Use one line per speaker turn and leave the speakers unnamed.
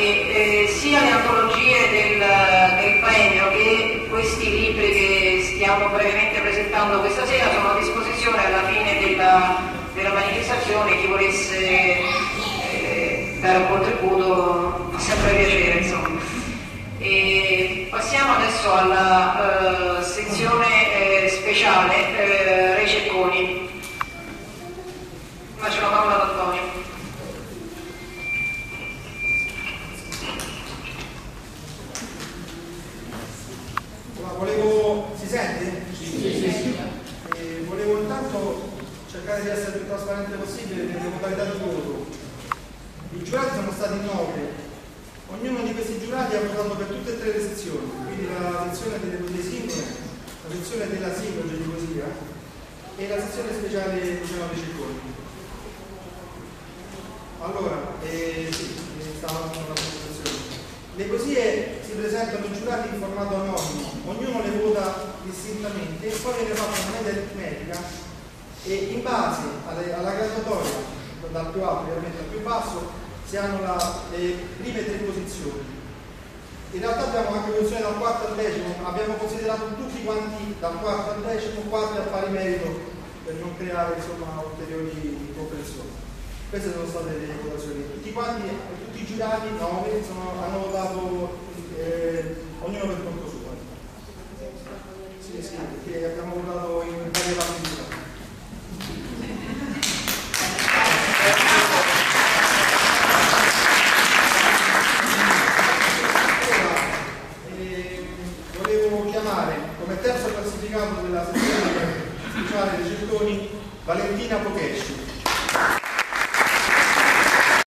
che eh, sia le antologie del, del, premio che questi libri che stiamo brevemente presentando questa sera sono a disposizione alla fine della, della manifestazione, chi volesse eh, dare un contributo fa sempre piacere insomma. E passiamo adesso alla uh, sezione eh, speciale eh, Rececconi. Faccio la parola ad Antonio.
volevo... si sente? Sì, sì, sì. Eh, volevo intanto cercare di essere più trasparente possibile nelle modalità di voto. I giurati sono stati nove, Ognuno di questi giurati ha votato per tutte e tre le sezioni, quindi la sezione delle poesie singole, la sezione della singologia di poesia e la sezione speciale Luciano dei Cicconi. Allora, eh, sì, stava facendo la presentazione. Le poesie si presentano ai giurati in formato anonimo, ognuno le vota distintamente e poi viene fatta una media aritmetica e in base alla, graduatoria, dal più alto ovviamente al più basso, si hanno la, le prime tre posizioni. In realtà abbiamo anche posizione dal quarto al decimo, abbiamo considerato tutti quanti dal quarto al decimo, quattro a pari merito per non creare insomma, ulteriori comprensioni. Queste sono state le votazioni. Tutti quanti, tutti i giurati, nove, sono, hanno votato sindacato della sezione speciale dei Certoni Valentina Pochetto